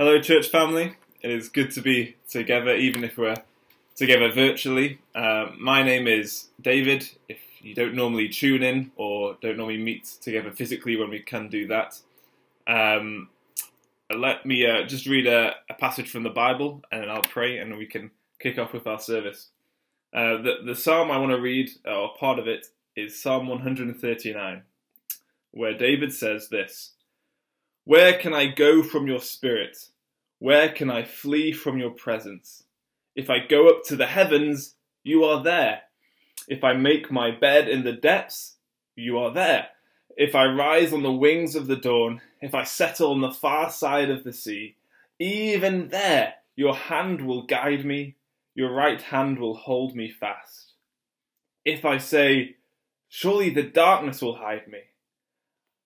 Hello, church family. It is good to be together, even if we're together virtually. Uh, my name is David. If you don't normally tune in or don't normally meet together physically when we can do that, um, let me uh, just read a, a, passage from the Bible and I'll pray and we can kick off with our service. Uh, the, the psalm I want to read, or part of it, is Psalm 139, where David says this Where can I go from your spirit? Where can I flee from your presence? If I go up to the heavens, you are there. If I make my bed in the depths, you are there. If I rise on the wings of the dawn, if I settle on the far side of the sea, even there your hand will guide me, your right hand will hold me fast. If I say, Surely the darkness will hide me,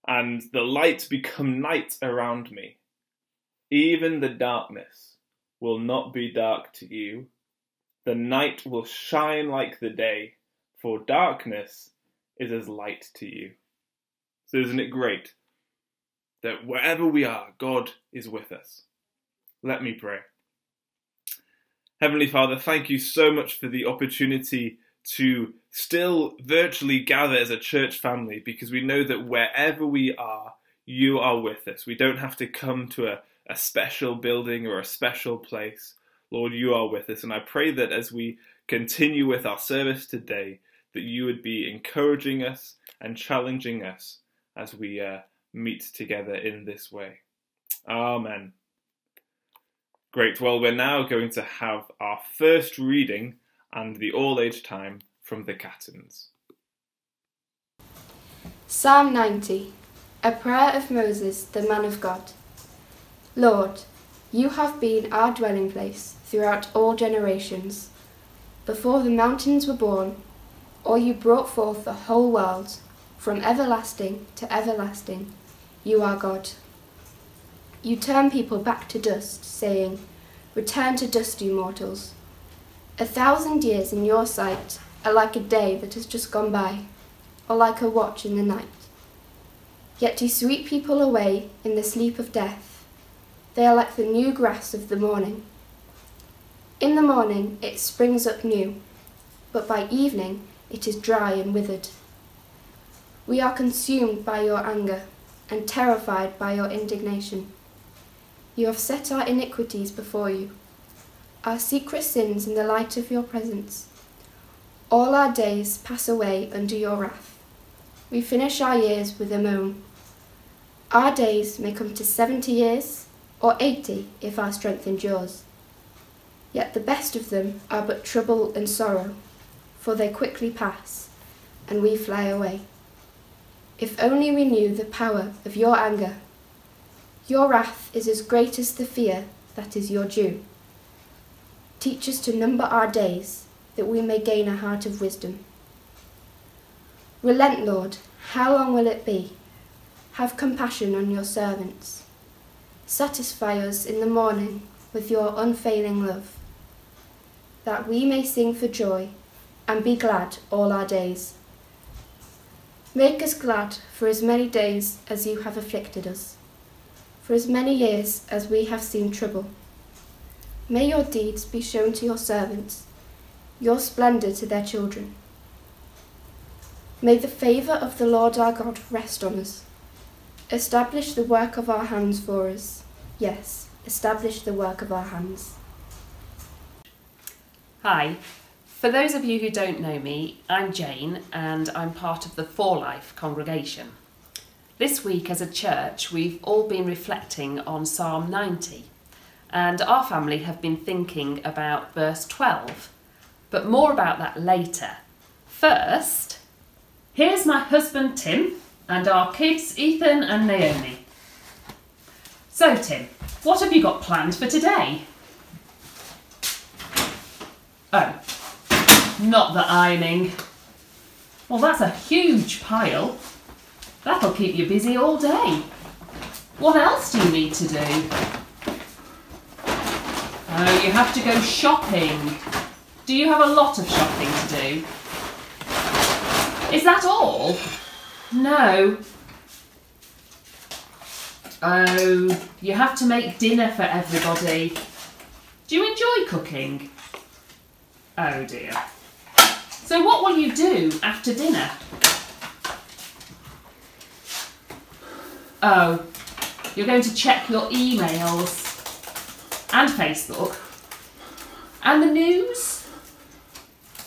and the light become night around me, even the darkness will not be dark to you. The night will shine like the day, for darkness is as light to you. So, isn't it great that wherever we are, God is with us? Let me pray. Heavenly Father, thank you so much for the opportunity to still virtually gather as a church family because we know that wherever we are, you are with us. We don't have to come to a a special building or a special place. Lord, you are with us. And I pray that as we continue with our service today, that you would be encouraging us and challenging us as we uh, meet together in this way. Amen. Great. Well, we're now going to have our first reading and the all age time from the Catons. Psalm 90 A prayer of Moses, the man of God. Lord, you have been our dwelling place throughout all generations. Before the mountains were born, or you brought forth the whole world, from everlasting to everlasting, you are God. You turn people back to dust, saying, Return to dust, you mortals. A thousand years in your sight are like a day that has just gone by, or like a watch in the night. Yet you sweep people away in the sleep of death they are like the new grass of the morning. In the morning it springs up new, but by evening it is dry and withered. We are consumed by your anger and terrified by your indignation. You have set our iniquities before you, our secret sins in the light of your presence. All our days pass away under your wrath. We finish our years with a moan. Our days may come to seventy years, or eighty if our strength endures. Yet the best of them are but trouble and sorrow, for they quickly pass, and we fly away. If only we knew the power of your anger. Your wrath is as great as the fear that is your due. Teach us to number our days, that we may gain a heart of wisdom. Relent, Lord, how long will it be? Have compassion on your servants. Satisfy us in the morning with your unfailing love, that we may sing for joy and be glad all our days. Make us glad for as many days as you have afflicted us, for as many years as we have seen trouble. May your deeds be shown to your servants, your splendour to their children. May the favour of the Lord our God rest on us. Establish the work of our hands for us. Yes, establish the work of our hands. Hi. For those of you who don't know me, I'm Jane and I'm part of the For Life congregation. This week as a church, we've all been reflecting on Psalm 90 and our family have been thinking about verse 12, but more about that later. First, here's my husband Tim and our kids Ethan and Naomi. So, Tim, what have you got planned for today? Oh, not the ironing. Well, that's a huge pile. That'll keep you busy all day. What else do you need to do? Oh, you have to go shopping. Do you have a lot of shopping to do? Is that all? No, Oh, you have to make dinner for everybody. Do you enjoy cooking? Oh dear. So, what will you do after dinner? Oh, you're going to check your emails and Facebook and the news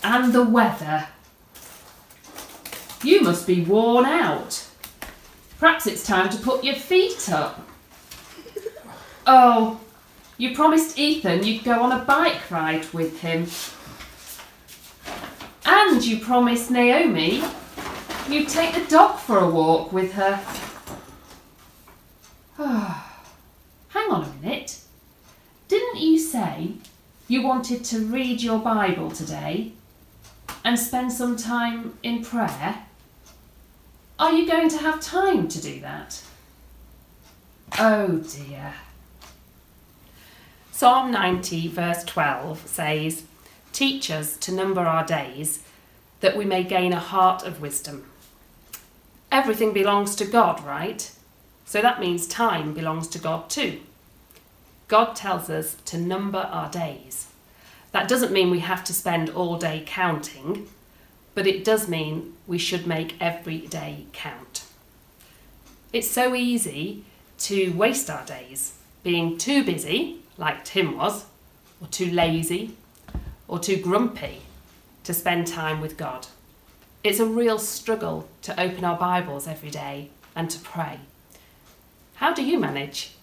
and the weather. You must be worn out. Perhaps it's time to put your feet up. Oh, you promised Ethan you'd go on a bike ride with him. And you promised Naomi you'd take the dog for a walk with her. Hang on a minute. Didn't you say you wanted to read your Bible today and spend some time in prayer? Are you going to have time to do that? Oh dear. Psalm 90, verse 12 says, Teach us to number our days, that we may gain a heart of wisdom. Everything belongs to God, right? So that means time belongs to God too. God tells us to number our days. That doesn't mean we have to spend all day counting, but it does mean we should make every day count. It's so easy to waste our days being too busy like Tim was, or too lazy, or too grumpy to spend time with God. It's a real struggle to open our Bibles every day and to pray. How do you manage?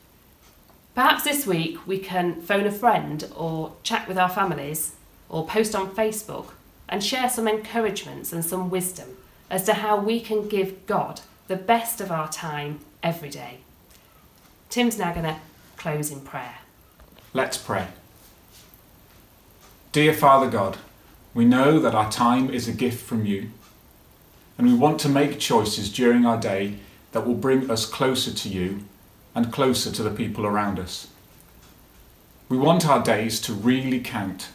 Perhaps this week we can phone a friend or chat with our families or post on Facebook and share some encouragements and some wisdom as to how we can give God the best of our time every day. Tim's now going to close in prayer. Let's pray. Dear Father God, we know that our time is a gift from you, and we want to make choices during our day that will bring us closer to you and closer to the people around us. We want our days to really count.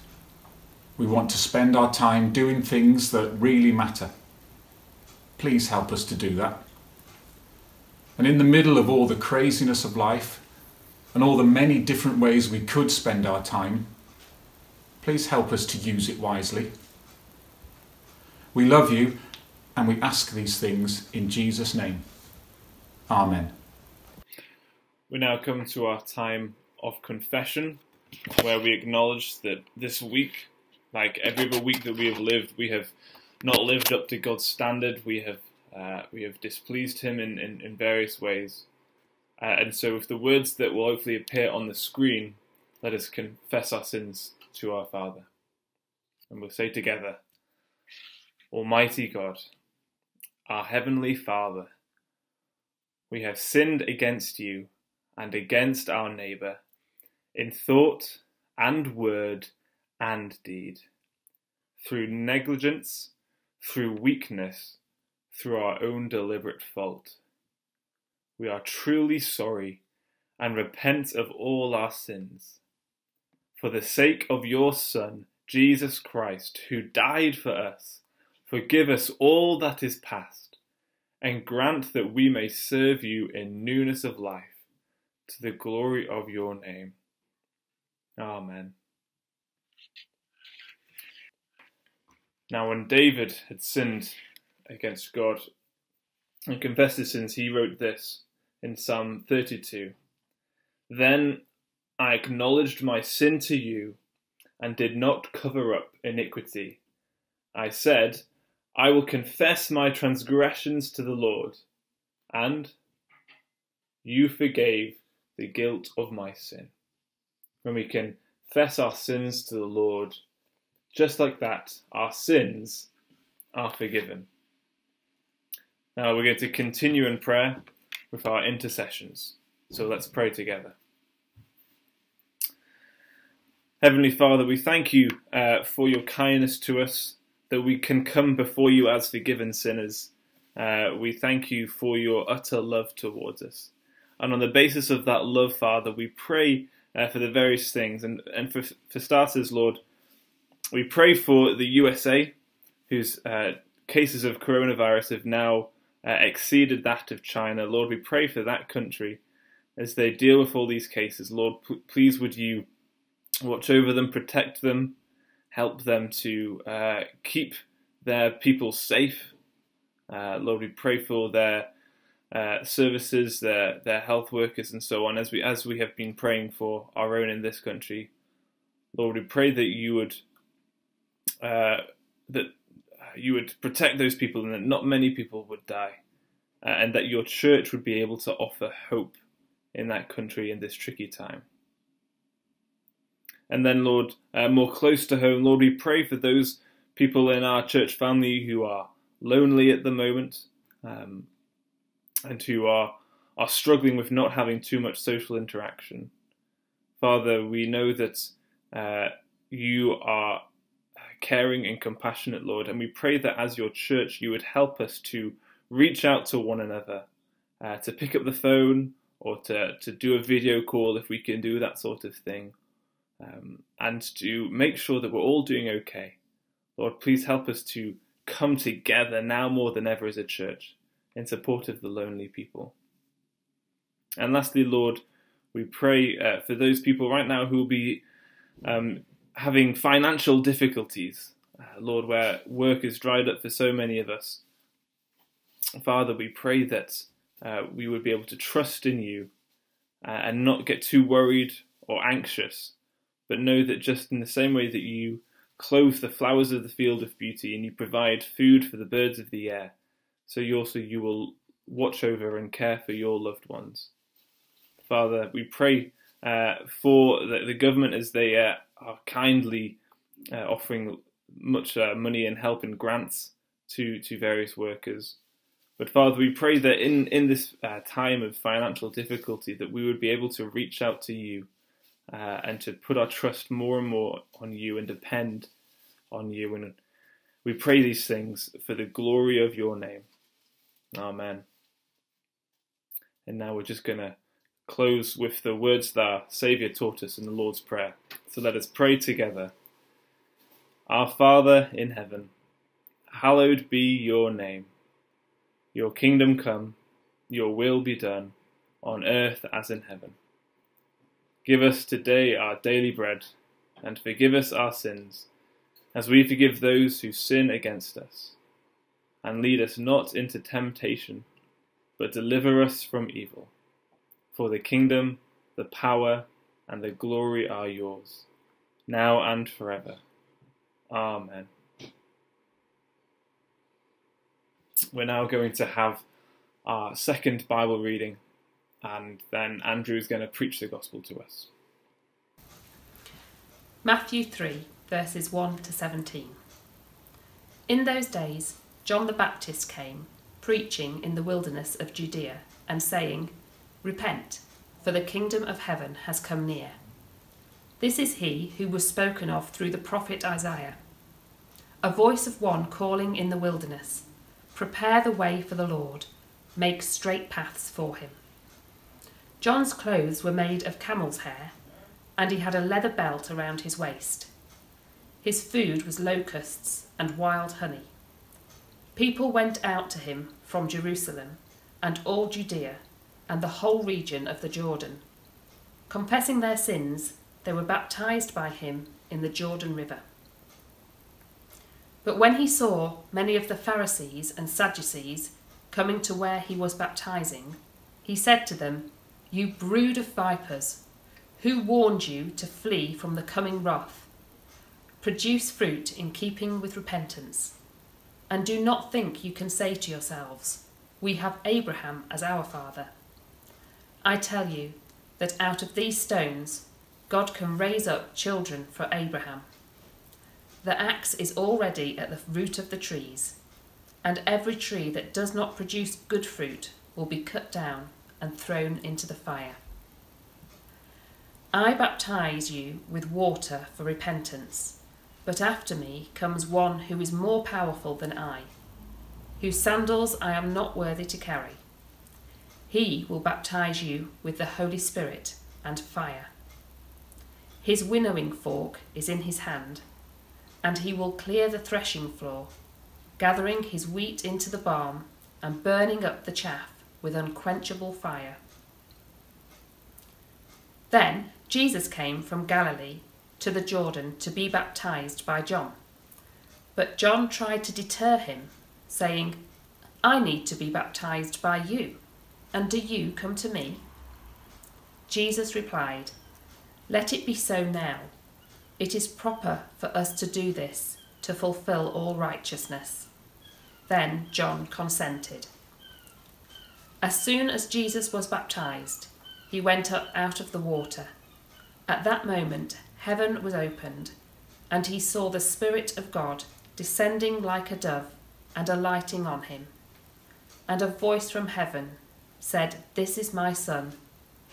We want to spend our time doing things that really matter. Please help us to do that. And in the middle of all the craziness of life, and all the many different ways we could spend our time, please help us to use it wisely. We love you and we ask these things in Jesus' name. Amen. We now come to our time of confession, where we acknowledge that this week, like every other week that we have lived, we have not lived up to God's standard. We have uh, we have displeased Him in, in, in various ways. Uh, and so, with the words that will hopefully appear on the screen, let us confess our sins to our Father. And we'll say together, Almighty God, our Heavenly Father, we have sinned against you and against our neighbour in thought and word and deed, through negligence, through weakness, through our own deliberate fault we are truly sorry and repent of all our sins. For the sake of your Son, Jesus Christ, who died for us, forgive us all that is past, and grant that we may serve you in newness of life, to the glory of your name. Amen. Now, when David had sinned against God and confessed his sins, he wrote this in Psalm 32. Then I acknowledged my sin to you and did not cover up iniquity. I said, I will confess my transgressions to the Lord, and you forgave the guilt of my sin. When we can confess our sins to the Lord, just like that, our sins are forgiven. Now we're going to continue in prayer with our intercessions. So let's pray together. Heavenly Father, we thank you uh, for your kindness to us, that we can come before you as forgiven sinners. Uh, we thank you for your utter love towards us. And on the basis of that love, Father, we pray uh, for the various things. And, and for, for starters, Lord, we pray for the USA, whose uh, cases of coronavirus have now uh, exceeded that of China. Lord, we pray for that country as they deal with all these cases. Lord, please would you watch over them, protect them, help them to uh, keep their people safe. Uh, Lord, we pray for their uh, services, their their health workers, and so on. As we as we have been praying for our own in this country, Lord, we pray that you would uh, that you would protect those people, and that not many people would die, uh, and that your church would be able to offer hope in that country in this tricky time. And then, Lord, uh, more close to home, Lord, we pray for those people in our church family who are lonely at the moment um, and who are, are struggling with not having too much social interaction. Father, we know that uh, you are caring and compassionate, Lord, and we pray that as your church, you would help us to reach out to one another, uh, to pick up the phone or to, to do a video call if we can do that sort of thing, um, and to make sure that we're all doing okay. Lord, please help us to come together now more than ever as a church in support of the lonely people. And lastly, Lord, we pray uh, for those people right now who will be um, having financial difficulties, uh, Lord, where work is dried up for so many of us. Father, we pray that uh, we would be able to trust in you uh, and not get too worried or anxious, but know that just in the same way that you clothe the flowers of the field with beauty and you provide food for the birds of the air, so you also you will watch over and care for your loved ones. Father, we pray uh, for the, the, government as they uh, are kindly uh, offering much uh, money and help and grants to, to various workers. But Father, we pray that in, in this uh, time of financial difficulty that we would be able to reach out to you uh, and to put our trust more and more on you and depend on you. And we pray these things for the glory of your name. Amen. And now we're just going to close with the words that our Saviour taught us in the Lord's Prayer. So let us pray together. Our Father in heaven, hallowed be your name. Your kingdom come, your will be done, on earth as in heaven. Give us today our daily bread, and forgive us our sins, as we forgive those who sin against us. And lead us not into temptation, but deliver us from evil. For the kingdom, the power, and the glory are yours, now and forever. Amen. We're now going to have our second Bible reading, and then Andrew is going to preach the gospel to us. Matthew 3, verses 1 to 17. In those days, John the Baptist came, preaching in the wilderness of Judea, and saying, Repent, for the kingdom of heaven has come near. This is he who was spoken of through the prophet Isaiah. A voice of one calling in the wilderness, Prepare the way for the Lord, make straight paths for him. John's clothes were made of camel's hair, and he had a leather belt around his waist. His food was locusts and wild honey. People went out to him from Jerusalem and all Judea and the whole region of the Jordan. Confessing their sins, they were baptized by him in the Jordan River. But when he saw many of the Pharisees and Sadducees coming to where he was baptizing, he said to them, You brood of vipers, who warned you to flee from the coming wrath? Produce fruit in keeping with repentance. And do not think you can say to yourselves, We have Abraham as our father. I tell you that out of these stones God can raise up children for Abraham. The axe is already at the root of the trees, and every tree that does not produce good fruit will be cut down and thrown into the fire. I baptize you with water for repentance, but after me comes one who is more powerful than I, whose sandals I am not worthy to carry. He will baptize you with the Holy Spirit and fire. His winnowing fork is in his hand, and he will clear the threshing floor, gathering his wheat into the barn and burning up the chaff with unquenchable fire. Then Jesus came from Galilee to the Jordan to be baptized by John. But John tried to deter him, saying, I need to be baptized by you, and do you come to me? Jesus replied, Let it be so now. It is proper for us to do this to fulfill all righteousness. Then John consented. As soon as Jesus was baptized, he went up out of the water. At that moment, heaven was opened, and he saw the Spirit of God descending like a dove and alighting on him. And a voice from heaven said, This is my Son,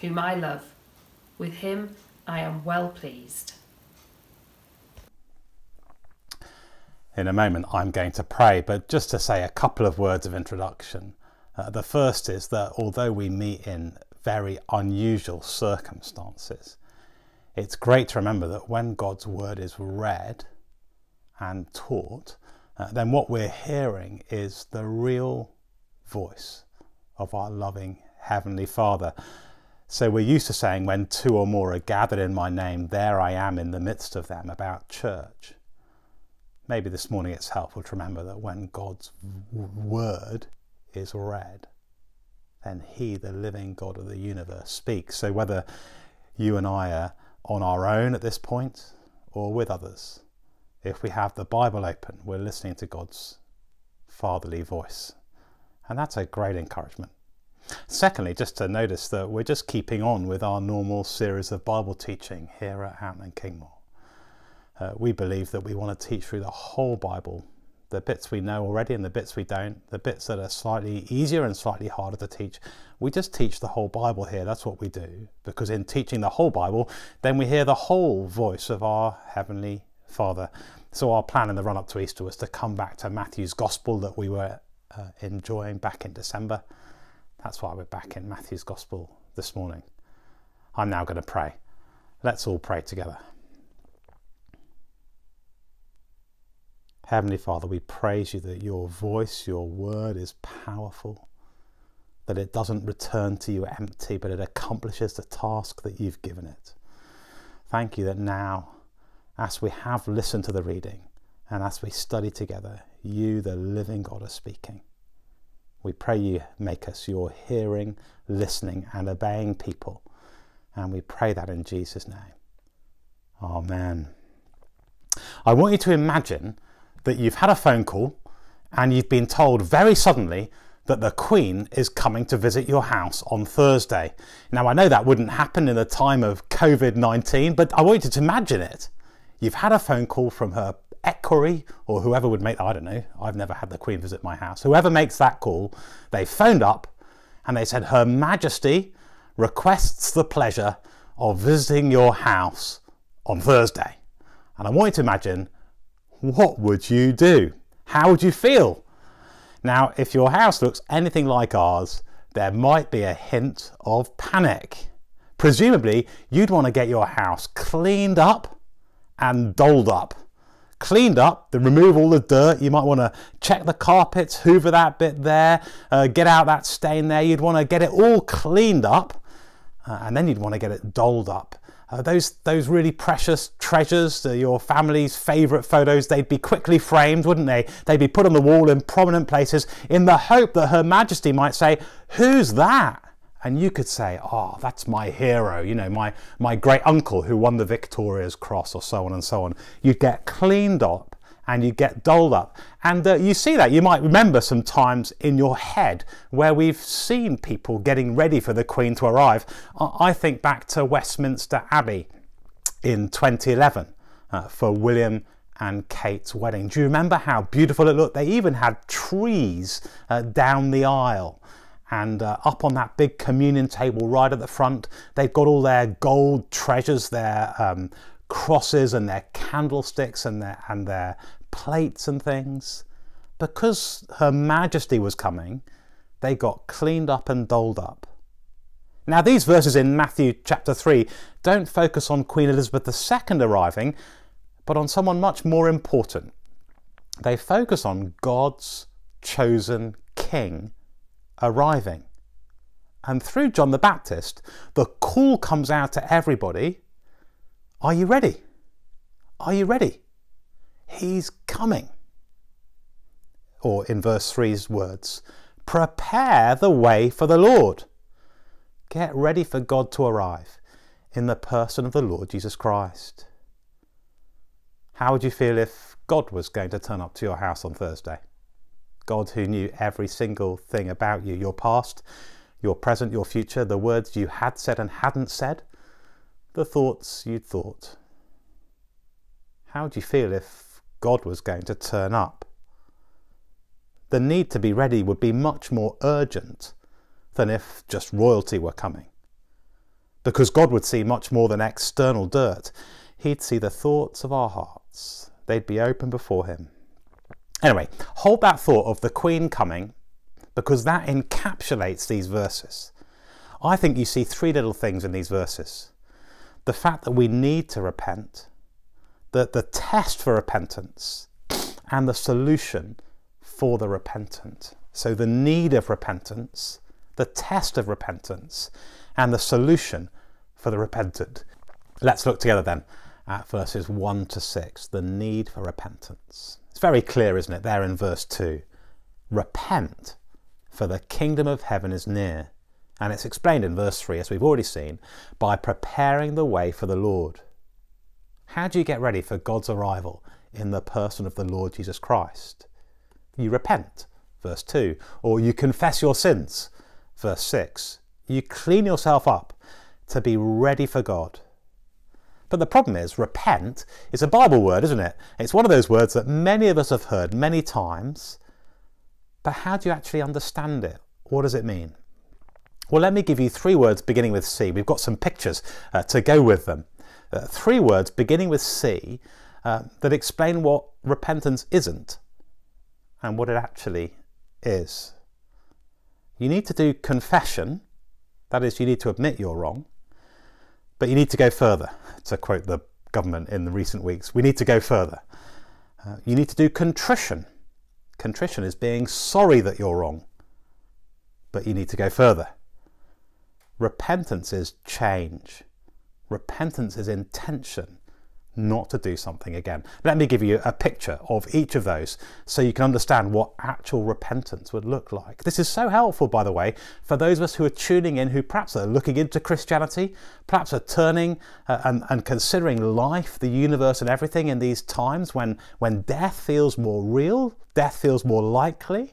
whom I love. With him I am well pleased. In a moment, I'm going to pray, but just to say a couple of words of introduction. Uh, the first is that although we meet in very unusual circumstances, it's great to remember that when God's word is read and taught, uh, then what we're hearing is the real voice of our loving Heavenly Father. So we're used to saying, when two or more are gathered in my name, there I am in the midst of them, about church. Maybe this morning it's helpful to remember that when God's word is read, then He, the living God of the universe, speaks. So whether you and I are on our own at this point or with others, if we have the Bible open, we're listening to God's fatherly voice. And that's a great encouragement. Secondly, just to notice that we're just keeping on with our normal series of Bible teaching here at Houghton and Kingmoor. Uh, we believe that we want to teach through the whole Bible, the bits we know already and the bits we don't, the bits that are slightly easier and slightly harder to teach. We just teach the whole Bible here. That's what we do. Because in teaching the whole Bible, then we hear the whole voice of our Heavenly Father. So our plan in the run up to Easter was to come back to Matthew's Gospel that we were uh, enjoying back in December. That's why we're back in Matthew's Gospel this morning. I'm now going to pray. Let's all pray together. Heavenly Father, we praise you that your voice, your word is powerful, that it doesn't return to you empty, but it accomplishes the task that you've given it. Thank you that now, as we have listened to the reading and as we study together, you, the living God, are speaking. We pray you make us your hearing, listening, and obeying people. And we pray that in Jesus' name. Amen. I want you to imagine that you've had a phone call and you've been told very suddenly that the Queen is coming to visit your house on Thursday. Now, I know that wouldn't happen in the time of COVID 19, but I want you to imagine it. You've had a phone call from her equerry or whoever would make, I don't know, I've never had the Queen visit my house. Whoever makes that call, they phoned up and they said, Her Majesty requests the pleasure of visiting your house on Thursday. And I want you to imagine what would you do? How would you feel? Now, if your house looks anything like ours, there might be a hint of panic. Presumably, you'd want to get your house cleaned up and dolled up. Cleaned up, then remove all the dirt. You might want to check the carpets, hoover that bit there, uh, get out that stain there. You'd want to get it all cleaned up, uh, and then you'd want to get it dolled up. Uh, those, those really precious treasures, uh, your family's favourite photos, they'd be quickly framed, wouldn't they? They'd be put on the wall in prominent places in the hope that Her Majesty might say, Who's that? And you could say, Oh, that's my hero, you know, my, my great uncle who won the Victoria's Cross, or so on and so on. You'd get cleaned up and you get dolled up. And uh, you see that. You might remember some times in your head where we've seen people getting ready for the Queen to arrive. I think back to Westminster Abbey in 2011 uh, for William and Kate's wedding. Do you remember how beautiful it looked? They even had trees uh, down the aisle. And uh, up on that big communion table right at the front, they've got all their gold treasures, their um, crosses and their candlesticks and their, and their plates and things. Because Her Majesty was coming, they got cleaned up and doled up. Now, these verses in Matthew chapter 3 don't focus on Queen Elizabeth II arriving, but on someone much more important. They focus on God's chosen king arriving. And through John the Baptist, the call comes out to everybody Are you ready? Are you ready? He's coming. Or in verse 3's words, prepare the way for the Lord. Get ready for God to arrive in the person of the Lord Jesus Christ. How would you feel if God was going to turn up to your house on Thursday? God, who knew every single thing about you, your past, your present, your future, the words you had said and hadn't said, the thoughts you'd thought. How would you feel if God was going to turn up? The need to be ready would be much more urgent than if just royalty were coming. Because God would see much more than external dirt. He'd see the thoughts of our hearts. They'd be open before Him. Anyway, hold that thought of the Queen coming because that encapsulates these verses. I think you see three little things in these verses the fact that we need to repent, the, the test for repentance, and the solution for the repentant. So, the need of repentance, the test of repentance, and the solution for the repentant. Let's look together then at verses 1 to 6, the need for repentance. It's very clear, isn't it, there in verse 2. Repent, for the kingdom of heaven is near. And it's explained in verse 3, as we've already seen, by preparing the way for the Lord. How do you get ready for God's arrival in the person of the Lord Jesus Christ? You repent, verse 2, or you confess your sins, verse 6. You clean yourself up to be ready for God. But the problem is, repent is a Bible word, isn't it? It's one of those words that many of us have heard many times. But how do you actually understand it? What does it mean? Well, let me give you three words beginning with C. We've got some pictures uh, to go with them. Uh, three words beginning with C uh, that explain what repentance isn't and what it actually is. You need to do confession, that is, you need to admit you're wrong, but you need to go further, to quote the government in the recent weeks. We need to go further. Uh, you need to do contrition. Contrition is being sorry that you're wrong, but you need to go further. Repentance is change. Repentance is intention not to do something again. Let me give you a picture of each of those so you can understand what actual repentance would look like. This is so helpful, by the way, for those of us who are tuning in who perhaps are looking into Christianity, perhaps are turning uh, and, and considering life, the universe, and everything in these times when, when death feels more real, death feels more likely.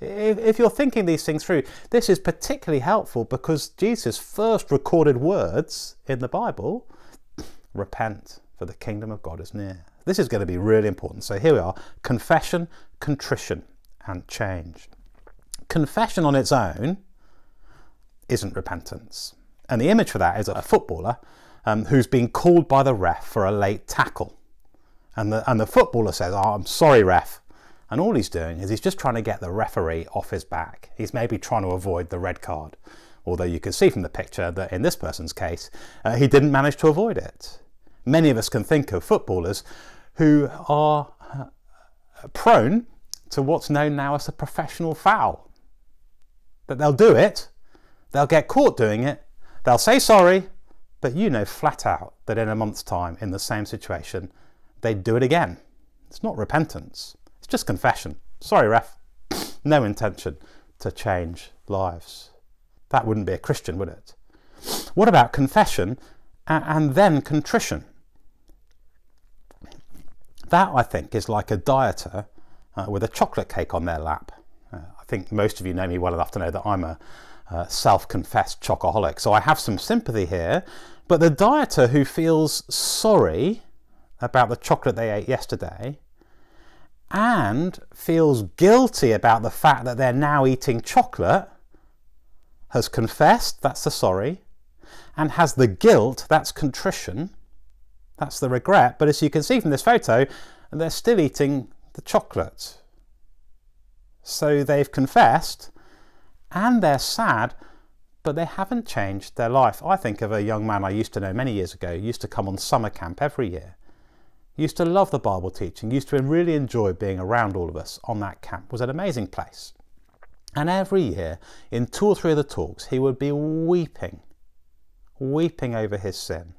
If, you're thinking these things through, this is particularly helpful because Jesus' first recorded words in the Bible repent, for the kingdom of God is near. This is going to be really important. So here we are confession, contrition, and change. Confession on its own isn't repentance. And the image for that is a footballer um, who's been called by the ref for a late tackle. And the, and the footballer says, oh, I'm sorry, ref. And all he's doing is he's just trying to get the referee off his back. He's maybe trying to avoid the red card. Although you can see from the picture that in this person's case, uh, he didn't manage to avoid it. Many of us can think of footballers who are uh, prone to what's known now as a professional foul. That they'll do it, they'll get caught doing it, they'll say sorry, but you know flat out that in a month's time, in the same situation, they'd do it again. It's not repentance just confession. Sorry, ref. No intention to change lives. That wouldn't be a Christian, would it? What about confession and then contrition? That, I think, is like a dieter uh, with a chocolate cake on their lap. Uh, I think most of you know me well enough to know that I'm a uh, self confessed chocoholic, so I have some sympathy here. But the dieter who feels sorry about the chocolate they ate yesterday and feels guilty about the fact that they're now eating chocolate, has confessed, that's the sorry, and has the guilt, that's contrition, that's the regret. But as you can see from this photo, they're still eating the chocolate. So they've confessed and they're sad, but they haven't changed their life. I think of a young man I used to know many years ago, used to come on summer camp every year used to love the Bible teaching, used to really enjoy being around all of us on that camp. Was an amazing place. And every year, in two or three of the talks, he would be weeping, weeping over his sin.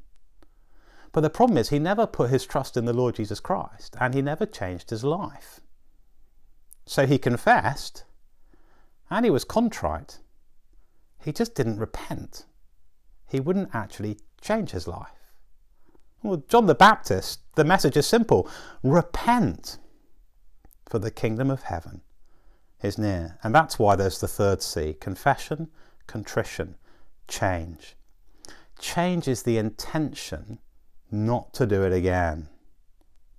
But the problem is, he never put his trust in the Lord Jesus Christ and he never changed his life. So he confessed and he was contrite. He just didn't repent. He wouldn't actually change his life. Well, John the Baptist, the message is simple repent, for the kingdom of heaven is near. And that's why there's the third C confession, contrition, change. Change is the intention not to do it again.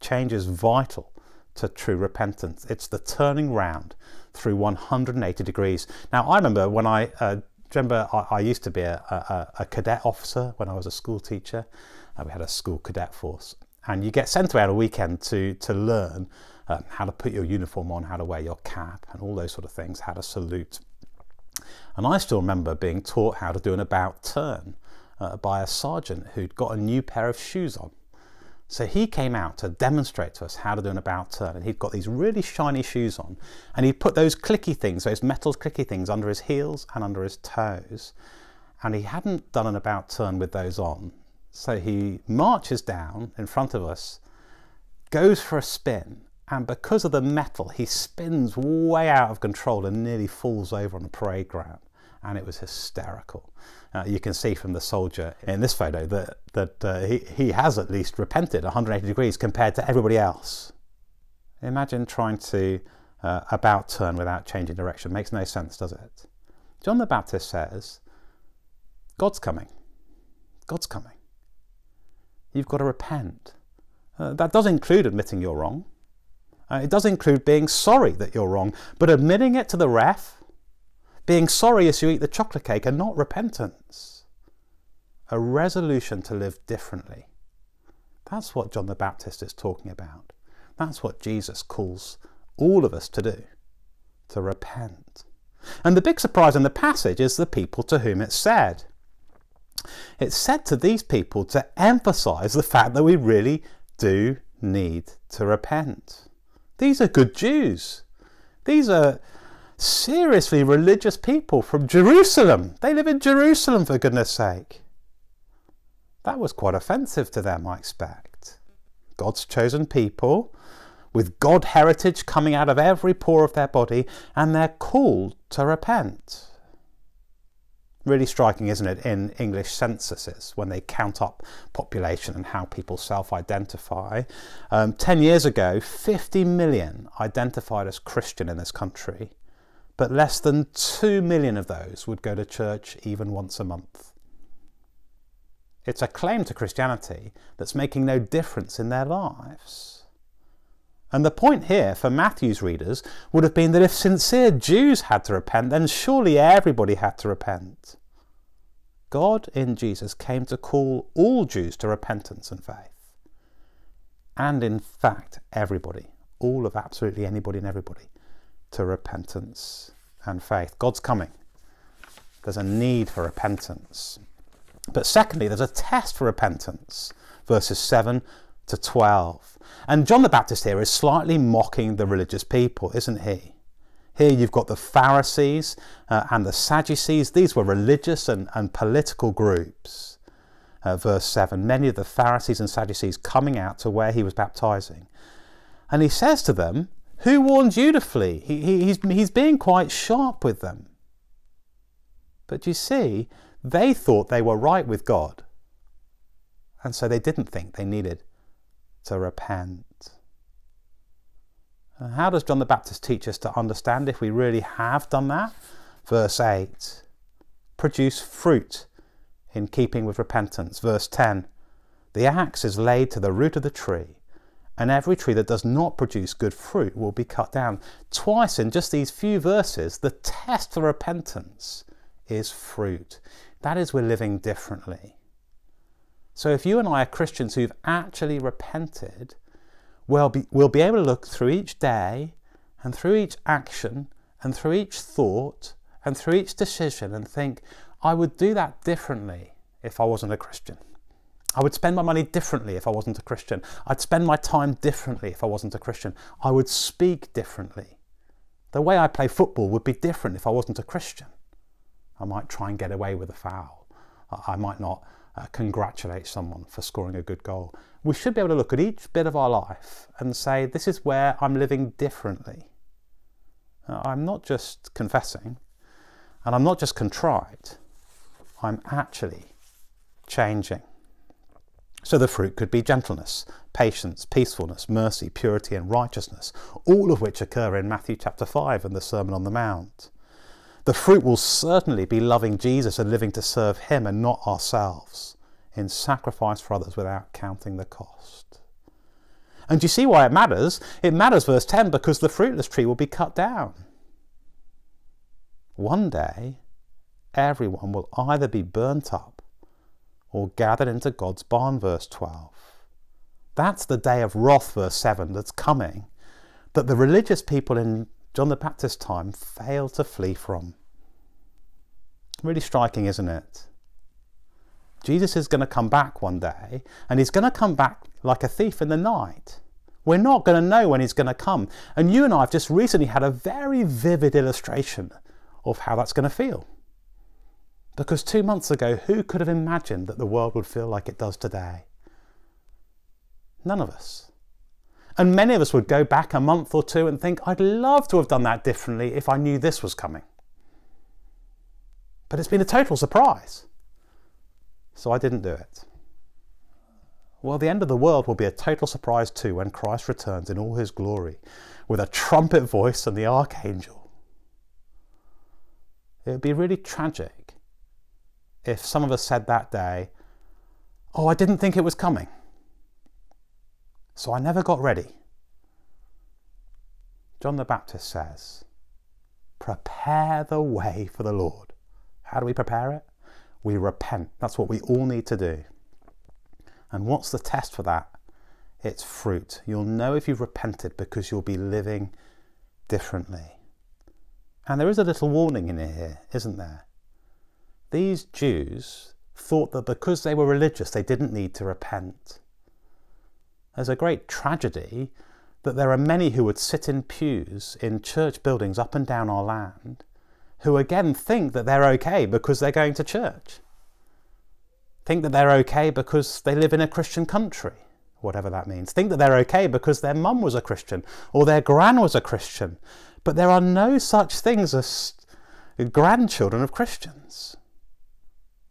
Change is vital to true repentance. It's the turning round through 180 degrees. Now, I remember when I uh, remember I, I, used to be a, a, a, cadet officer when I was a school teacher. Uh, we had a school cadet force, and you get sent away on a weekend to to learn um, how to put your uniform on, how to wear your cap, and all those sort of things, how to salute. And I still remember being taught how to do an about turn uh, by a sergeant who'd got a new pair of shoes on. So he came out to demonstrate to us how to do an about turn, and he'd got these really shiny shoes on, and he'd put those clicky things, those metal clicky things, under his heels and under his toes, and he hadn't done an about turn with those on. So he marches down in front of us, goes for a spin, and because of the metal, he spins way out of control and nearly falls over on the parade ground, and it was hysterical. Uh, you can see from the soldier in this photo that, that uh, he, he has at least repented 180 degrees compared to everybody else. Imagine trying to uh, about turn without changing direction. Makes no sense, does it? John the Baptist says, God's coming. God's coming. You've got to repent. Uh, that does include admitting you're wrong. Uh, it does include being sorry that you're wrong, but admitting it to the ref being sorry as you eat the chocolate cake and not repentance. A resolution to live differently. That's what John the Baptist is talking about. That's what Jesus calls all of us to do to repent. And the big surprise in the passage is the people to whom it's said. It's said to these people to emphasize the fact that we really do need to repent. These are good Jews. These are seriously religious people from Jerusalem. They live in Jerusalem, for goodness sake. That was quite offensive to them, I expect. God's chosen people, with God heritage coming out of every pore of their body, and they're called to repent. Really striking, isn't it, in English censuses when they count up population and how people self identify. Um, Ten years ago, 50 million identified as Christian in this country but less than 2 million of those would go to church even once a month. It's a claim to Christianity that's making no difference in their lives. And the point here for Matthew's readers would have been that if sincere Jews had to repent, then surely everybody had to repent. God in Jesus came to call all Jews to repentance and faith. And in fact, everybody, all of absolutely anybody and everybody to repentance and faith. God's coming. There's a need for repentance. But secondly, there's a test for repentance, verses 7 to 12. And John the Baptist here is slightly mocking the religious people, isn't he? Here you've got the Pharisees uh, and the Sadducees. These were religious and, and political groups. Uh, verse 7 Many of the Pharisees and Sadducees coming out to where he was baptizing. And he says to them, who warned you to flee? He, he, he's, he's being quite sharp with them. But you see, they thought they were right with God. And so they didn't think they needed to repent. And how does John the Baptist teach us to understand if we really have done that? Verse 8 produce fruit in keeping with repentance. Verse 10 the axe is laid to the root of the tree and every tree that does not produce good fruit will be cut down. Twice in just these few verses, the test for repentance is fruit. That is, we're living differently. So if you and I are Christians who've actually repented, we'll be, we'll be able to look through each day and through each action and through each thought and through each decision and think, I would do that differently if I wasn't a Christian. I would spend my money differently if I wasn't a Christian. I'd spend my time differently if I wasn't a Christian. I would speak differently The way I play football would be different if I wasn't a Christian. I might try and get away with a foul. I might not uh, congratulate someone for scoring a good goal. We should be able to look at each bit of our life and say, this is where I'm living differently. Uh, I'm not just confessing, and I'm not just contrite, I'm actually changing. So the fruit could be gentleness, patience, peacefulness, mercy, purity, and righteousness, all of which occur in Matthew chapter 5 and the Sermon on the Mount. The fruit will certainly be loving Jesus and living to serve Him and not ourselves in sacrifice for others without counting the cost. And do you see why it matters? It matters, verse 10, because the fruitless tree will be cut down. One day, everyone will either be burnt up or gathered into God's barn, verse 12. That's the day of wrath, verse 7, that's coming, that the religious people in John the Baptist's time failed to flee from. Really striking, isn't it? Jesus is going to come back one day, and he's going to come back like a thief in the night. We're not going to know when he's going to come. And you and I have just recently had a very vivid illustration of how that's going to feel. Because two months ago, who could have imagined that the world would feel like it does today? None of us. And many of us would go back a month or two and think, I'd love to have done that differently if I knew this was coming. But it's been a total surprise. So I didn't do it. Well, the end of the world will be a total surprise too when Christ returns in all his glory with a trumpet voice and the archangel. It would be really tragic if some of us said that day, Oh, I didn't think it was coming. So I never got ready. John the Baptist says, Prepare the way for the Lord. How do we prepare it? We repent. That's what we all need to do. And what's the test for that? It's fruit. You'll know if you've repented because you'll be living differently. And there is a little warning in here, isn't there? These Jews thought that because they were religious, they didn't need to repent. There's a great tragedy that there are many who would sit in pews in church buildings up and down our land who again think that they're okay because they're going to church. Think that they're okay because they live in a Christian country, whatever that means. Think that they're okay because their mum was a Christian or their gran was a Christian. But there are no such things as grandchildren of Christians.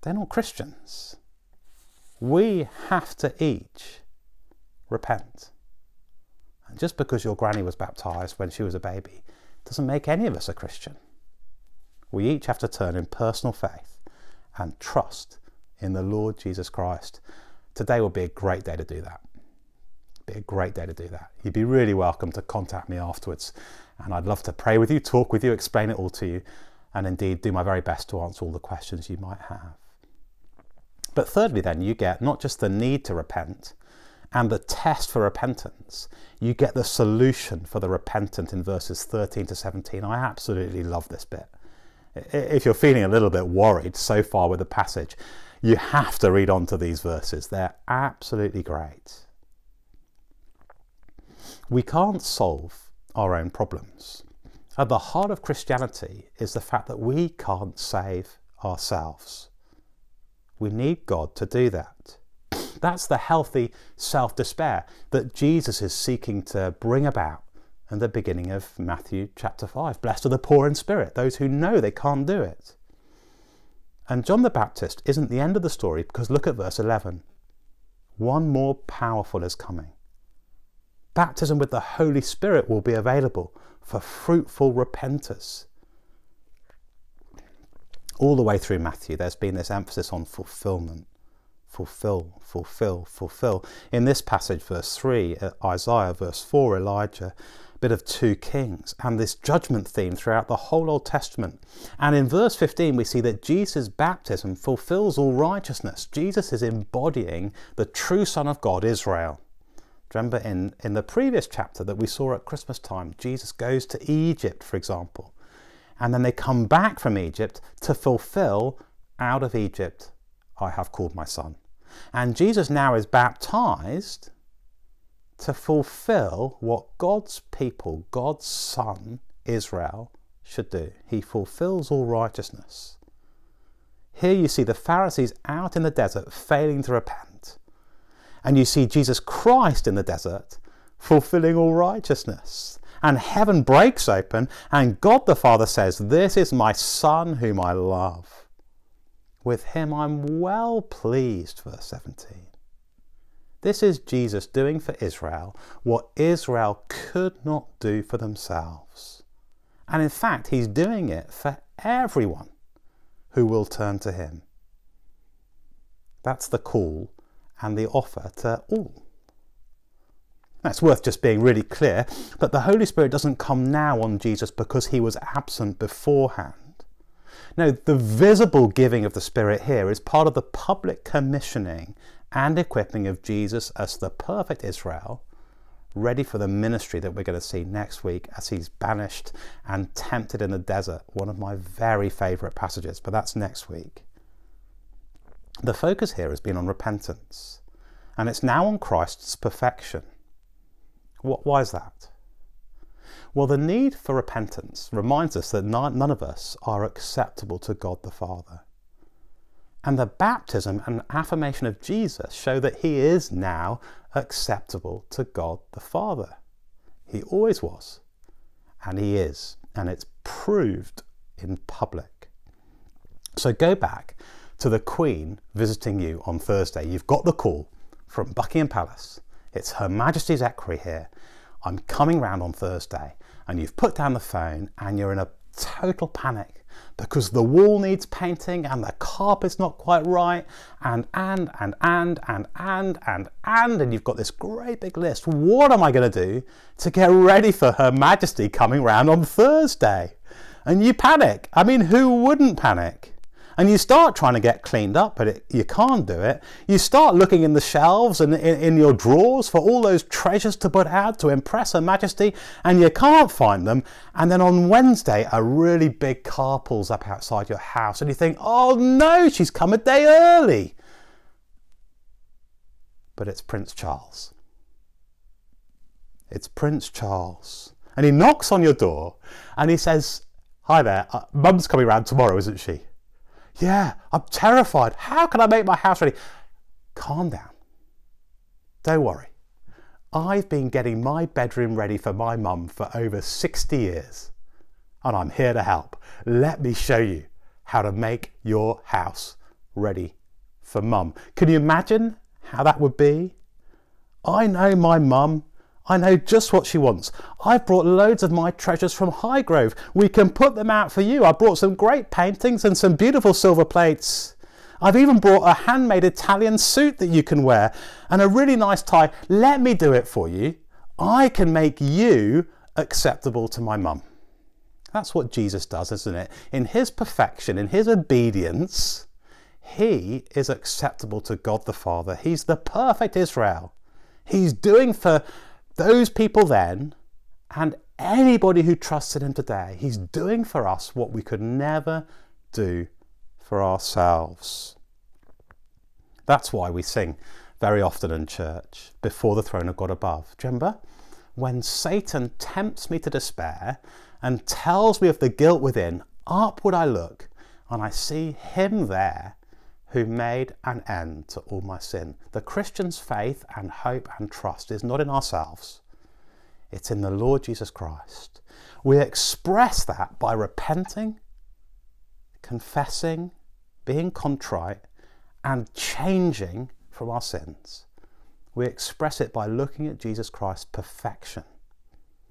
They're not Christians. We have to each repent. And just because your granny was baptized when she was a baby doesn't make any of us a Christian. We each have to turn in personal faith and trust in the Lord Jesus Christ. Today will be a great day to do that. Be a great day to do that. You'd be really welcome to contact me afterwards, and I'd love to pray with you, talk with you, explain it all to you, and indeed do my very best to answer all the questions you might have. But thirdly, then, you get not just the need to repent and the test for repentance, you get the solution for the repentant in verses 13 to 17. I absolutely love this bit if you're feeling a little bit worried so far with the passage, you have to read on to these verses. They're absolutely great. We can't solve our own problems. At the heart of Christianity is the fact that we can't save ourselves. We need God to do that. That's the healthy self despair that Jesus is seeking to bring about and the beginning of Matthew chapter 5. Blessed are the poor in spirit, those who know they can't do it. And John the Baptist isn't the end of the story because look at verse 11. One more powerful is coming. Baptism with the Holy Spirit will be available for fruitful repentance. All the way through Matthew, there's been this emphasis on fulfillment. Fulfill, fulfill, fulfill. In this passage, verse 3, uh, Isaiah, verse 4, Elijah, bit of two kings and this judgment theme throughout the whole Old Testament. And in verse 15, we see that Jesus' baptism fulfills all righteousness. Jesus is embodying the true Son of God, Israel. Remember in, in the previous chapter that we saw at Christmas time, Jesus goes to Egypt, for example, and then they come back from Egypt to fulfill out of Egypt I have called my son. And Jesus now is baptized to fulfill what God's people, God's Son, Israel should do. He fulfills all righteousness. Here you see the Pharisees out in the desert failing to repent. And you see Jesus Christ in the desert fulfilling all righteousness. And heaven breaks open, and God the Father says, This is my Son whom I love. With him I'm well pleased, verse 17. This is Jesus doing for Israel what Israel could not do for themselves. And in fact, he's doing it for everyone who will turn to him. That's the call and the offer to all. It's worth just being really clear that the Holy Spirit doesn't come now on Jesus because he was absent beforehand. No, the visible giving of the Spirit here is part of the public commissioning and equipping of Jesus as the perfect Israel, ready for the ministry that we're going to see next week as he's banished and tempted in the desert. One of my very favourite passages, but that's next week. The focus here has been on repentance, and it's now on Christ's perfection. What, why is that? Well, the need for repentance reminds us that none of us are acceptable to God the Father. And the baptism and affirmation of Jesus show that he is now acceptable to God the Father. He always was, and he is, and it's proved in public. So go back to the Queen visiting you on Thursday. You've got the call from Buckingham Palace. It's Her Majesty's Equerry here. I'm coming round on Thursday, and you've put down the phone and you're in a total panic because the wall needs painting and the carpet's not quite right and and and and and and and and and you've got this great big list. What am i going to do to get ready for her majesty coming round on thursday? And you panic. I mean who wouldn't panic and you start trying to get cleaned up, but it, you can't do it. You start looking in the shelves and in, in your drawers for all those treasures to put out to impress Her Majesty, and you can't find them. And then on Wednesday, a really big car pulls up outside your house, and you think, oh no, she's come a day early. But it's Prince Charles. It's Prince Charles. And he knocks on your door and he says, Hi there, uh, Mum's coming round tomorrow, isn't she? Yeah, I'm terrified. How can I make my house ready? Calm down. Don't worry. I've been getting my bedroom ready for my mum for over 60 years, and I'm here to help. Let me show you how to make your house ready for mum. Can you imagine how that would be? I know my mum I know just what she wants. I've brought loads of my treasures from Highgrove. We can put them out for you. I brought some great paintings and some beautiful silver plates. I've even brought a handmade Italian suit that you can wear and a really nice tie. Let me do it for you. I can make you acceptable to my mum. That's what Jesus does, isn't it? In his perfection, in his obedience, he is acceptable to God the Father. He's the perfect Israel. He's doing for those people then and anybody who trusts in him today, he's doing for us what we could never do for ourselves. That's why we sing very often in church, before the throne of God above. Do you remember? When Satan tempts me to despair and tells me of the guilt within, upward I look and I see him there who made an end to all my sin. The Christian's faith and hope and trust is not in ourselves, it's in the Lord Jesus Christ. We express that by repenting, confessing, being contrite, and changing from our sins. We express it by looking at Jesus Christ's perfection,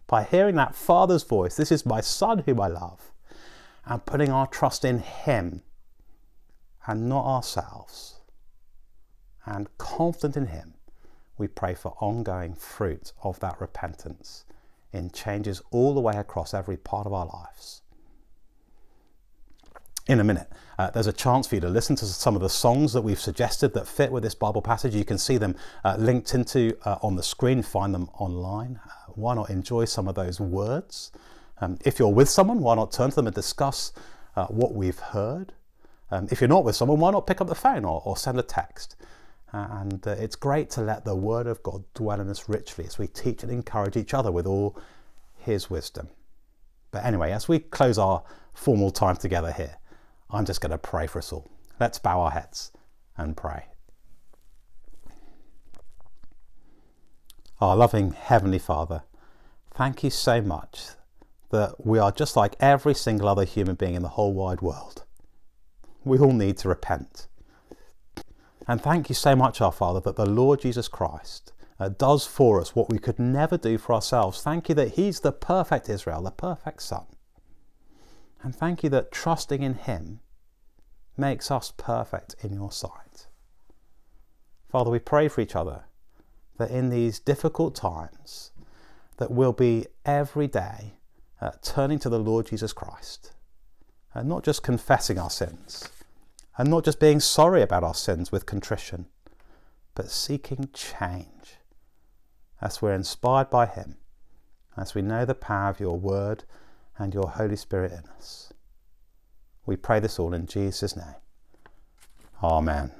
by hearing that Father's voice, This is my Son whom I love, and putting our trust in Him and not ourselves. And confident in Him, we pray for ongoing fruit of that repentance in changes all the way across every part of our lives. In a minute, uh, there's a chance for you to listen to some of the songs that we've suggested that fit with this Bible passage. You can see them uh, linked into uh, on the screen, find them online. Uh, why not enjoy some of those words? Um, if you're with someone, why not turn to them and discuss uh, what we've heard? Um, if you're not with someone, why not pick up the phone or, or send a text? Uh, and uh, it's great to let the Word of God dwell in us richly as we teach and encourage each other with all His wisdom. But anyway, as we close our formal time together here, I'm just going to pray for us all. Let's bow our heads and pray. Our loving Heavenly Father, thank you so much that we are just like every single other human being in the whole wide world. We all need to repent. And thank you so much, our Father, that the Lord Jesus Christ uh, does for us what we could never do for ourselves. Thank you that He's the perfect Israel, the perfect Son. And thank you that trusting in Him makes us perfect in your sight. Father, we pray for each other that in these difficult times that we'll be every day uh, turning to the Lord Jesus Christ and not just confessing our sins and not just being sorry about our sins with contrition, but seeking change as we're inspired by Him, as we know the power of your word and your Holy Spirit in us. We pray this all in Jesus' name. Amen.